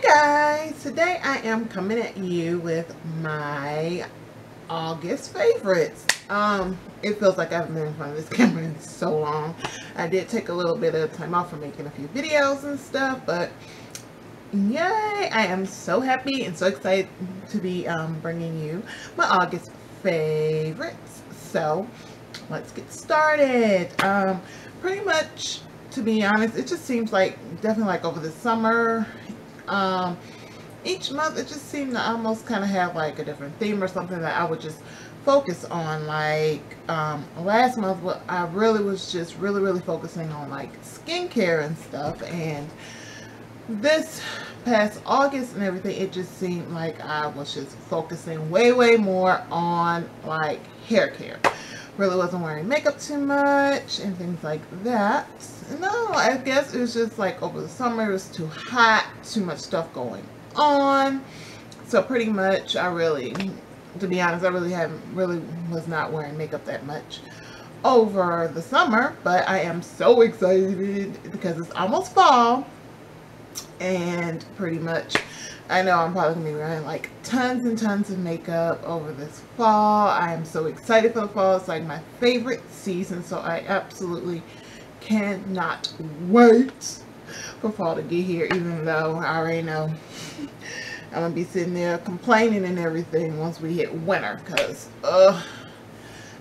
Hey guys, today I am coming at you with my August favorites. Um, it feels like I haven't been in front of this camera in so long. I did take a little bit of time off from making a few videos and stuff, but yay, I am so happy and so excited to be um, bringing you my August favorites. So, let's get started. Um, pretty much, to be honest, it just seems like definitely like over the summer um, each month it just seemed to almost kind of have like a different theme or something that I would just focus on like um, last month what I really was just really really focusing on like skincare and stuff and this past August and everything it just seemed like I was just focusing way way more on like hair care really wasn't wearing makeup too much and things like that. No I guess it was just like over the summer it was too hot too much stuff going on. So pretty much I really to be honest I really haven't really was not wearing makeup that much over the summer but I am so excited because it's almost fall. And pretty much I know I'm probably going to be wearing like tons and tons of makeup over this fall. I am so excited for the fall. It's like my favorite season, so I absolutely cannot wait for fall to get here, even though I already know I'm going to be sitting there complaining and everything once we hit winter, because, uh,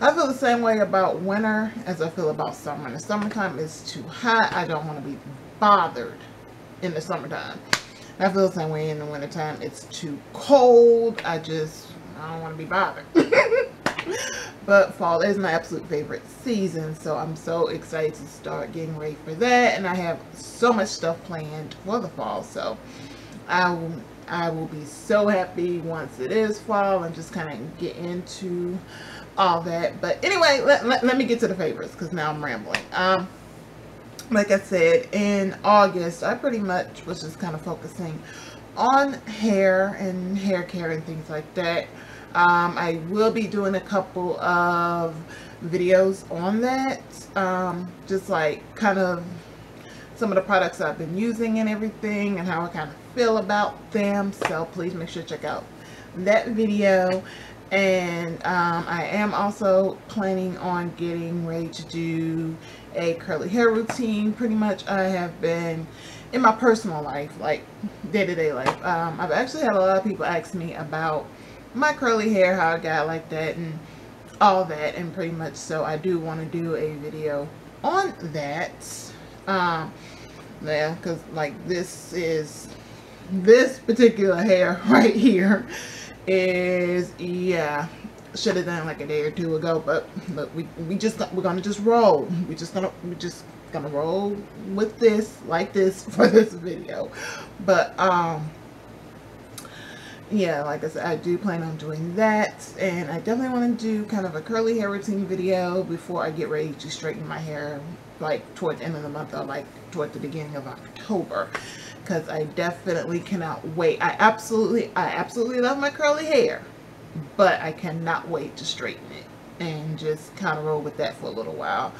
I feel the same way about winter as I feel about summer. In the summertime, is too hot. I don't want to be bothered in the summertime. I feel the same way in the wintertime. It's too cold. I just, I don't want to be bothered. but fall is my absolute favorite season. So I'm so excited to start getting ready for that. And I have so much stuff planned for the fall. So I will, I will be so happy once it is fall and just kind of get into all that. But anyway, let, let, let me get to the favorites because now I'm rambling. Um, like I said, in August, I pretty much was just kind of focusing on hair and hair care and things like that. Um, I will be doing a couple of videos on that, um, just like kind of some of the products I've been using and everything and how I kind of feel about them. So please make sure to check out that video. And um, I am also planning on getting ready to do a curly hair routine. Pretty much I have been in my personal life, like day-to-day -day life. Um, I've actually had a lot of people ask me about my curly hair, how I got like that and all that. And pretty much so I do want to do a video on that. Um, yeah, because like this is, this particular hair right here is, yeah, should have done like a day or two ago, but we we just we're gonna just roll. We just gonna we just gonna roll with this like this for this video. But um yeah, like I said, I do plan on doing that, and I definitely want to do kind of a curly hair routine video before I get ready to straighten my hair, like toward the end of the month or like toward the beginning of October, because I definitely cannot wait. I absolutely, I absolutely love my curly hair, but I cannot wait to straighten it and just kind of roll with that for a little while.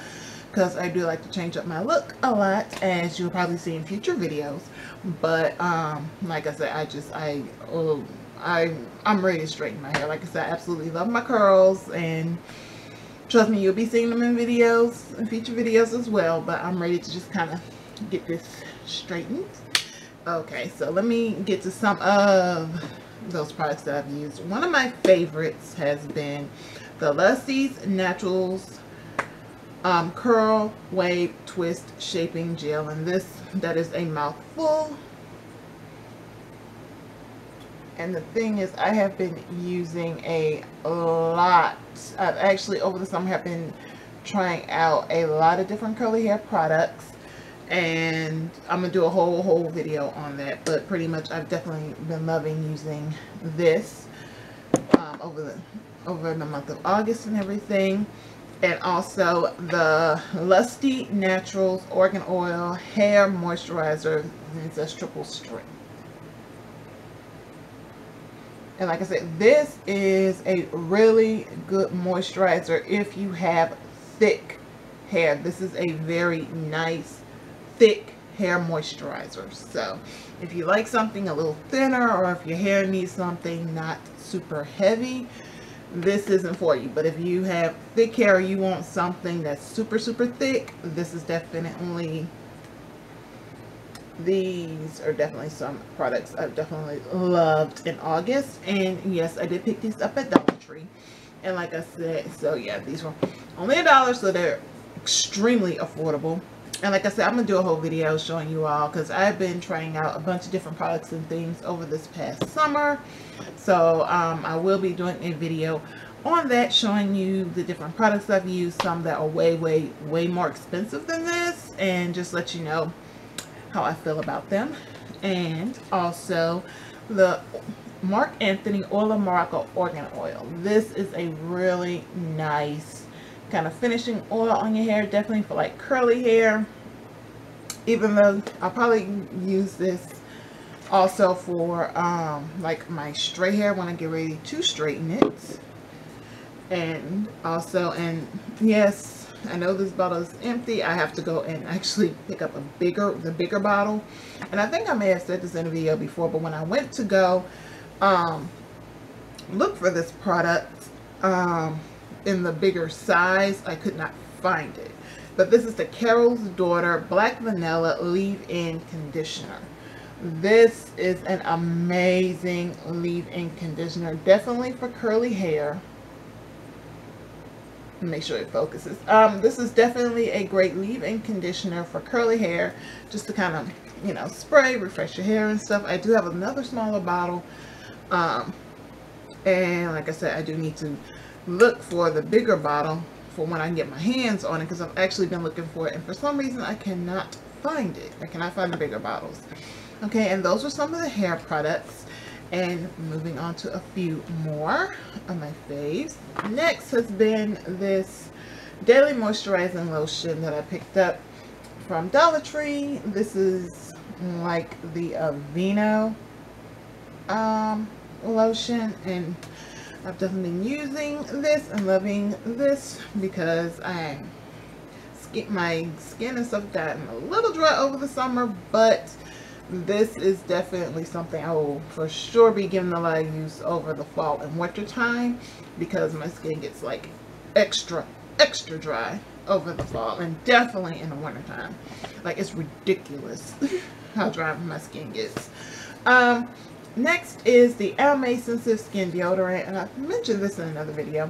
Because I do like to change up my look a lot as you'll probably see in future videos. But um like I said I just I oh, I I'm ready to straighten my hair. Like I said I absolutely love my curls and trust me you'll be seeing them in videos in future videos as well. But I'm ready to just kind of get this straightened okay so let me get to some of those products that I've used. One of my favorites has been the Luscious Naturals um, Curl Wave Twist Shaping Gel. And this, that is a mouthful. And the thing is, I have been using a lot. I've actually, over the summer, have been trying out a lot of different curly hair products and I'm gonna do a whole whole video on that but pretty much I've definitely been loving using this um, over the over the month of August and everything and also the Lusty Naturals Argan Oil Hair Moisturizer it says triple strength and like I said this is a really good moisturizer if you have thick hair. This is a very nice thick hair moisturizer. So if you like something a little thinner or if your hair needs something not super heavy, this isn't for you. But if you have thick hair you want something that's super, super thick, this is definitely these are definitely some products I've definitely loved in August. And yes, I did pick these up at Dollar Tree. And like I said, so yeah, these were only a dollar, so they're extremely affordable. And like I said, I'm going to do a whole video showing you all because I've been trying out a bunch of different products and things over this past summer. So um, I will be doing a video on that showing you the different products I've used. Some that are way, way, way more expensive than this. And just let you know how I feel about them. And also the Marc Anthony Oil of Morocco Argan Oil. This is a really nice kind of finishing oil on your hair. Definitely for like curly hair. Even though I'll probably use this also for um, like my straight hair when I get ready to straighten it. And also, and yes, I know this bottle is empty. I have to go and actually pick up a bigger, the bigger bottle. And I think I may have said this in a video before, but when I went to go um, look for this product um, in the bigger size, I could not find it. But this is the Carol's Daughter Black Vanilla Leave-In Conditioner. This is an amazing leave-in conditioner. Definitely for curly hair make sure it focuses. Um, this is definitely a great leave-in conditioner for curly hair, just to kind of, you know, spray, refresh your hair and stuff. I do have another smaller bottle, um, and like I said, I do need to look for the bigger bottle for when I can get my hands on it, because I've actually been looking for it, and for some reason I cannot find it. I cannot find the bigger bottles. Okay, and those are some of the hair products. And moving on to a few more of my faves. Next has been this Daily Moisturizing Lotion that I picked up from Dollar Tree. This is like the Aveeno um, lotion and I've definitely been using this and loving this because I my skin and stuff gotten a little dry over the summer but this is definitely something I will for sure be giving a lot of use over the fall and winter time because my skin gets like extra extra dry over the fall and definitely in the winter time. Like it's ridiculous how dry my skin gets. Um next is the Almay sensitive skin deodorant and I've mentioned this in another video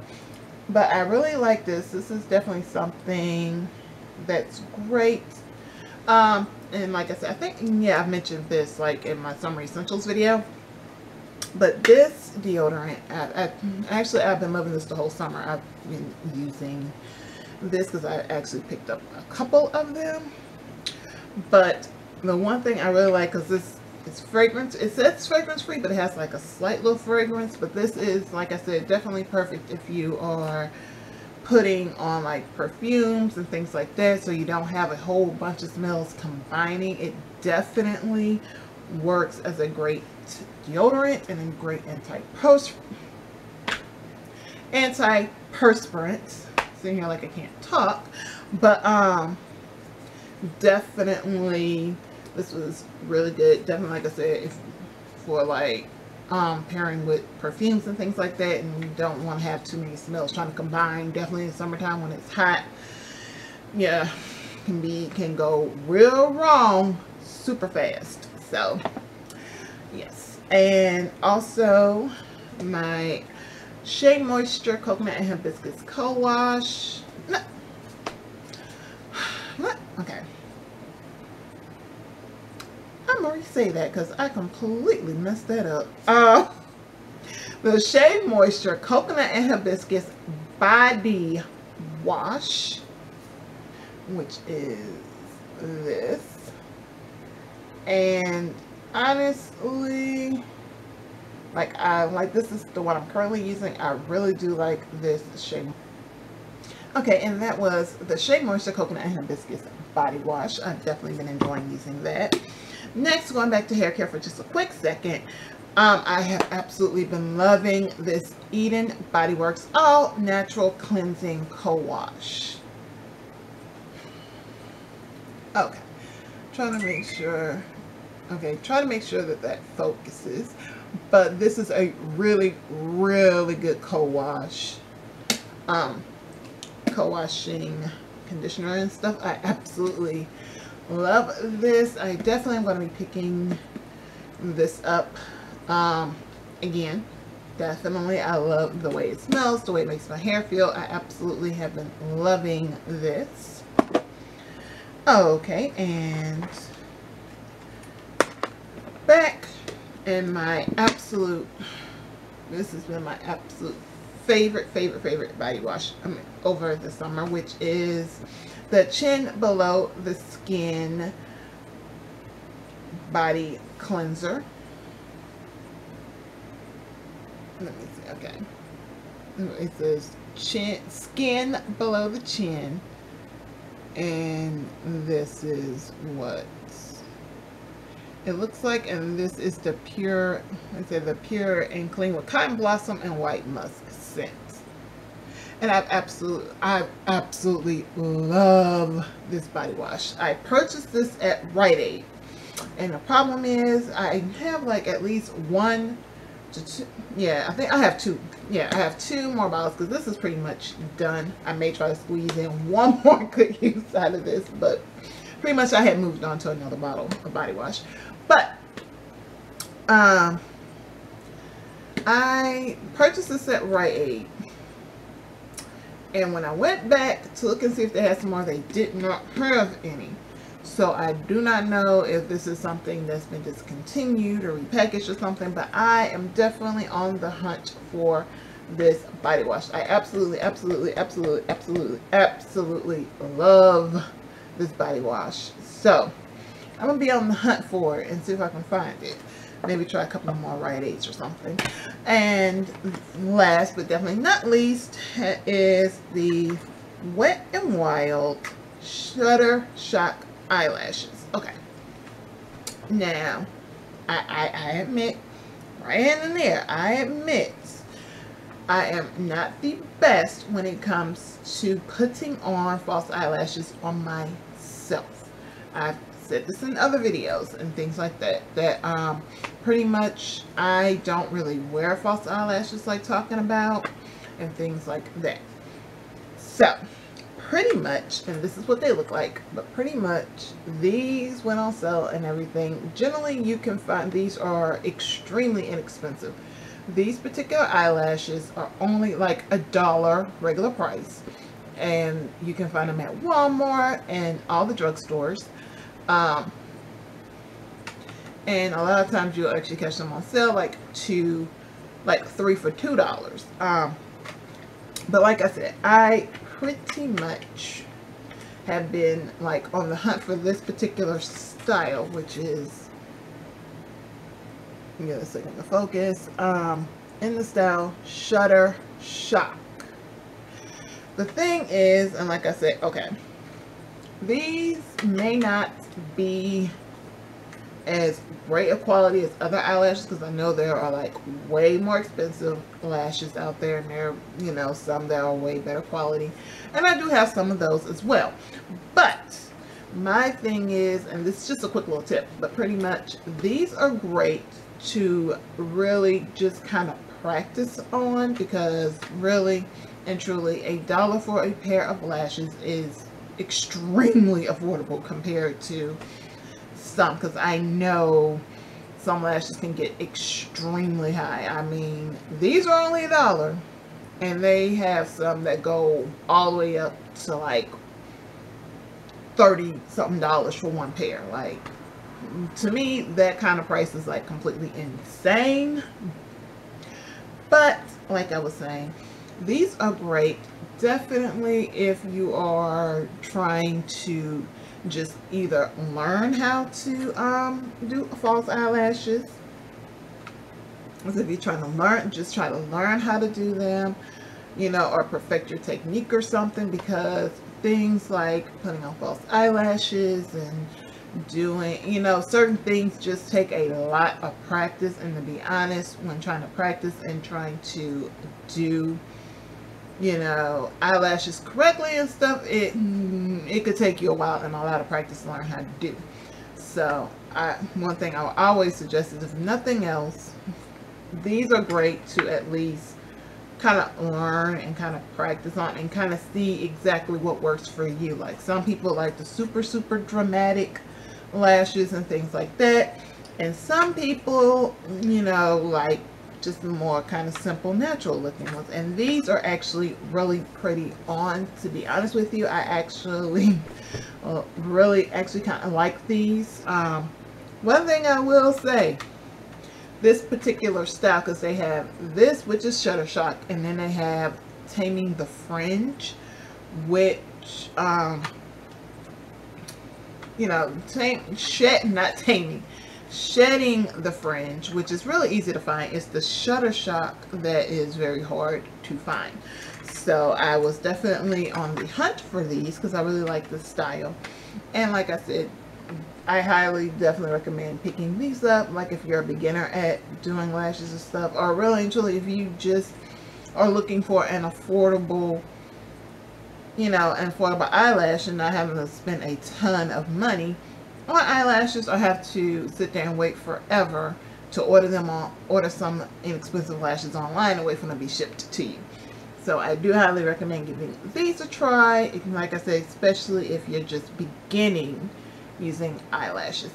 but I really like this this is definitely something that's great um and like I said, I think, yeah, I've mentioned this like in my summer essentials video. But this deodorant, I, I, actually, I've been loving this the whole summer. I've been using this because I actually picked up a couple of them. But the one thing I really like, because this is fragrance, it says fragrance free, but it has like a slight little fragrance. But this is, like I said, definitely perfect if you are putting on like perfumes and things like that so you don't have a whole bunch of smells combining. It definitely works as a great deodorant and a great anti-post anti-perspirant. Sitting here like I can't talk, but um, definitely this was really good. Definitely, like I said, if for like um, pairing with perfumes and things like that and you don't want to have too many smells trying to combine. Definitely in summertime when it's hot yeah can be can go real wrong super fast so yes. And also my Shea Moisture Coconut and Hibiscus Co-Wash no. okay I'm already say that because I completely messed that up. Uh, the Shea Moisture Coconut and Hibiscus Body Wash, which is this. And honestly, like I like this is the one I'm currently using. I really do like this Shea. Okay, and that was the Shea Moisture Coconut and Hibiscus Body Wash. I've definitely been enjoying using that. Next, going back to hair care for just a quick second. Um, I have absolutely been loving this Eden Body Works All Natural Cleansing Co-Wash. Okay. trying to make sure okay try to make sure that that focuses but this is a really really good co-wash um co-washing conditioner and stuff I absolutely love this. I definitely am going to be picking this up um again. Definitely I love the way it smells the way it makes my hair feel. I absolutely have been loving this. Okay and back and my absolute this has been my absolute favorite favorite favorite body wash over the summer which is the chin below the skin body cleanser. Let me see okay. It says chin skin below the chin and this is what? It looks like and this is the pure I say the pure and clean with cotton blossom and white musk scent and I've absolutely I absolutely love this body wash. I purchased this at Rite Aid. And the problem is I have like at least one to two yeah I think I have two yeah I have two more bottles because this is pretty much done. I may try to squeeze in one more good use out of this but pretty much I had moved on to another bottle of body wash. But um, I purchased this at Rite Aid. And when I went back to look and see if they had some more, they did not have any. So I do not know if this is something that's been discontinued or repackaged or something, but I am definitely on the hunt for this body wash. I absolutely, absolutely, absolutely, absolutely, absolutely love this body wash. So I'm going to be on the hunt for it and see if I can find it. Maybe try a couple more Rite Aids or something. And last but definitely not least is the Wet and Wild Shutter Shock Eyelashes. Okay. Now, I, I, I admit, right in there, I admit I am not the best when it comes to putting on false eyelashes on myself. I've said this in other videos and things like that, that um, pretty much I don't really wear false eyelashes like talking about and things like that. So, pretty much, and this is what they look like, but pretty much these went on sale and everything. Generally, you can find these are extremely inexpensive. These particular eyelashes are only like a dollar regular price and you can find them at Walmart and all the drugstores. Um, and a lot of times you'll actually catch them on sale like two, like three for two dollars. Um, but like I said, I pretty much have been like on the hunt for this particular style, which is give a second to focus. Um, in the style Shutter Shock. The thing is, and like I said, okay, these may not be as great a quality as other eyelashes because I know there are like way more expensive lashes out there and there you know some that are way better quality. And I do have some of those as well. But my thing is and this is just a quick little tip but pretty much these are great to really just kind of practice on because really and truly a dollar for a pair of lashes is extremely affordable compared to some because I know some lashes can get extremely high. I mean, these are only a dollar and they have some that go all the way up to like 30 something dollars for one pair. Like to me, that kind of price is like completely insane. But like I was saying, these are great. Definitely if you are trying to just either learn how to um, do false eyelashes as if you're trying to learn just try to learn how to do them you know or perfect your technique or something because things like putting on false eyelashes and doing you know certain things just take a lot of practice and to be honest when trying to practice and trying to do you know, eyelashes correctly and stuff, it mm, it could take you a while and a lot of practice to learn how to do. So I, one thing I always suggest is if nothing else, these are great to at least kind of learn and kind of practice on and kind of see exactly what works for you. Like some people like the super, super dramatic lashes and things like that. And some people, you know, like just more kind of simple natural looking ones. And these are actually really pretty on to be honest with you. I actually uh, really actually kind of like these. Um, one thing I will say this particular style because they have this which is Shutter Shock and then they have Taming the Fringe which um, you know tame shed not taming shedding the fringe which is really easy to find it's the shutter shock that is very hard to find. So I was definitely on the hunt for these because I really like the style. And like I said I highly definitely recommend picking these up. Like if you're a beginner at doing lashes and stuff or really and truly if you just are looking for an affordable you know an affordable eyelash and not having to spend a ton of money on eyelashes or have to sit there and wait forever to order them on order some inexpensive lashes online and wait for them to be shipped to you. So I do highly recommend giving these a try like I said especially if you're just beginning using eyelashes.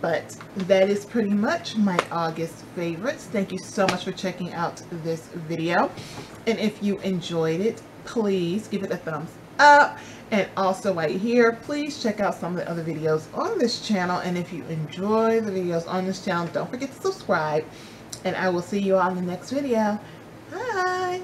But that is pretty much my August favorites. Thank you so much for checking out this video. And if you enjoyed it please give it a thumbs up. And also right here please check out some of the other videos on this channel. And if you enjoy the videos on this channel don't forget to subscribe. And I will see you on the next video. Bye